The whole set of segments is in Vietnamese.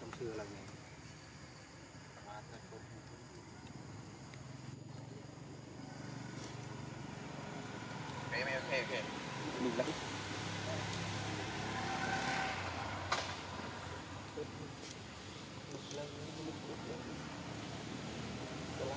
trong xưa là gì Ok, ok, ok. mình lấy Quả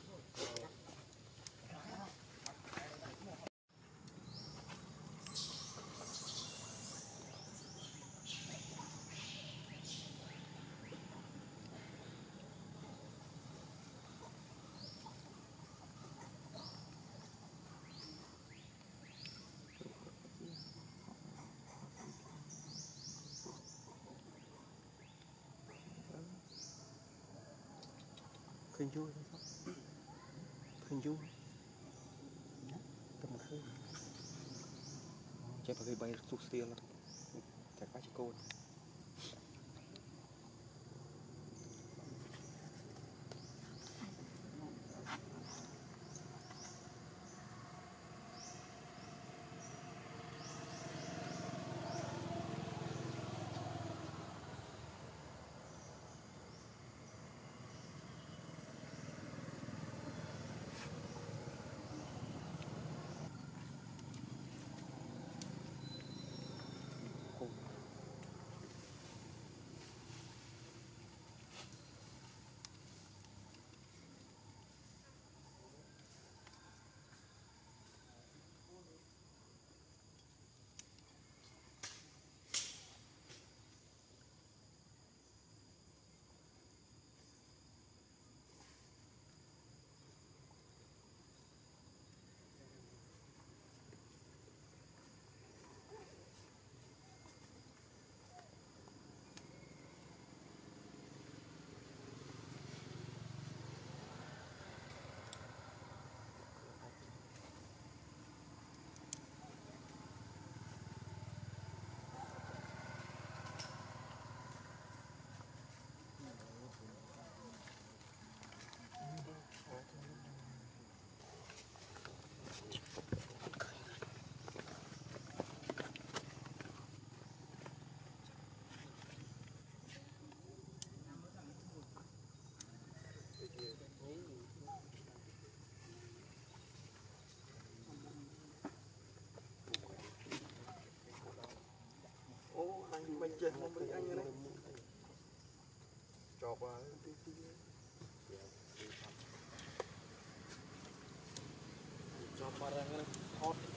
ញយូរឃើញយូរតែមិនឃើញចេះបើគេបីសុខស្ទៀលតែបាច់កូន មិនចេះមកព្រីអញណាចប់ហើយចប់បាត់ហើយណាអត់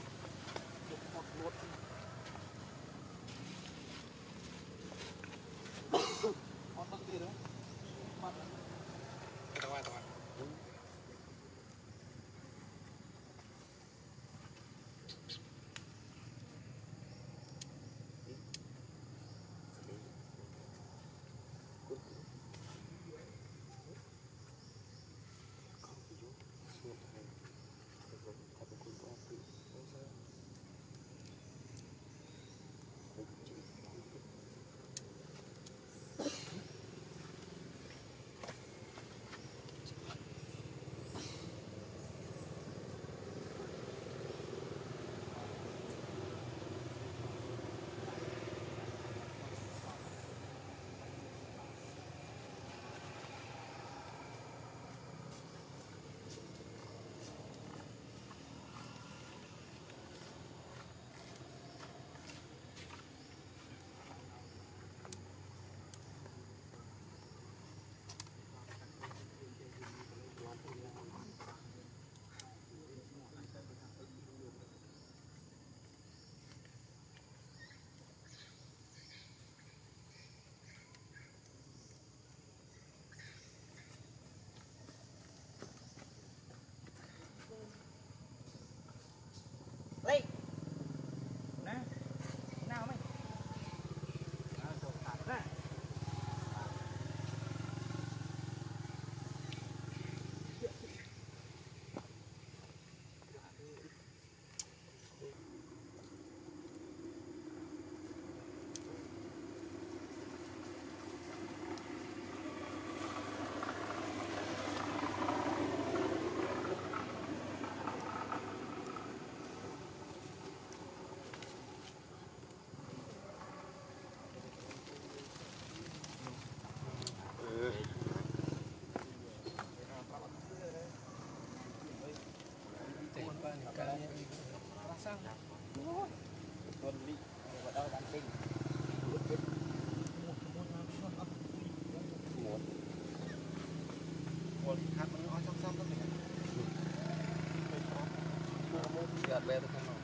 បែទៅខាងនោះ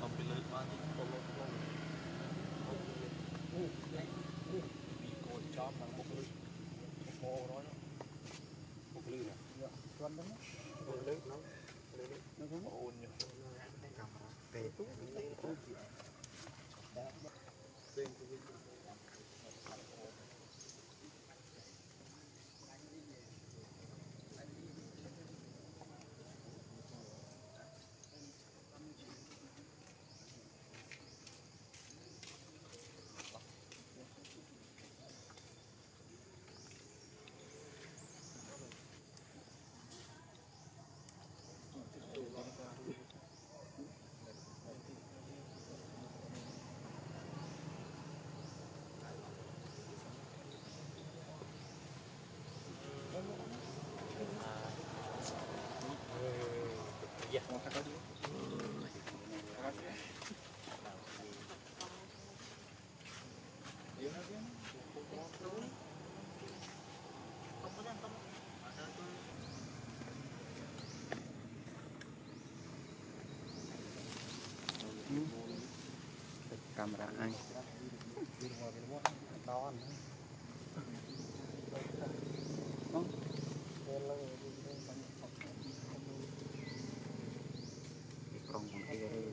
សុំពីលើកបានទៅលើកទៅពីកូនចំខាងមុខលើហោរយមុខលឺណា ជន់ហ្នឹង មុខលើកនោះលើកនោះអូនញ៉ កាមេរ៉ា aja. kamera anh pang bulgari.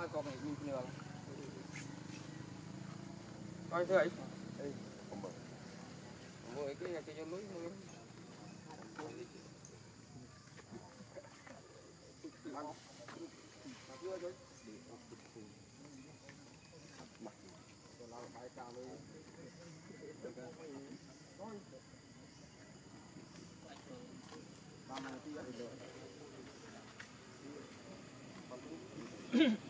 ពេក កាមេរ៉ាអញ đón ពីក្រុងកំភៀឬក្រុង ơi con này nhìn nữa coi thưa ấy mỗi cái nhà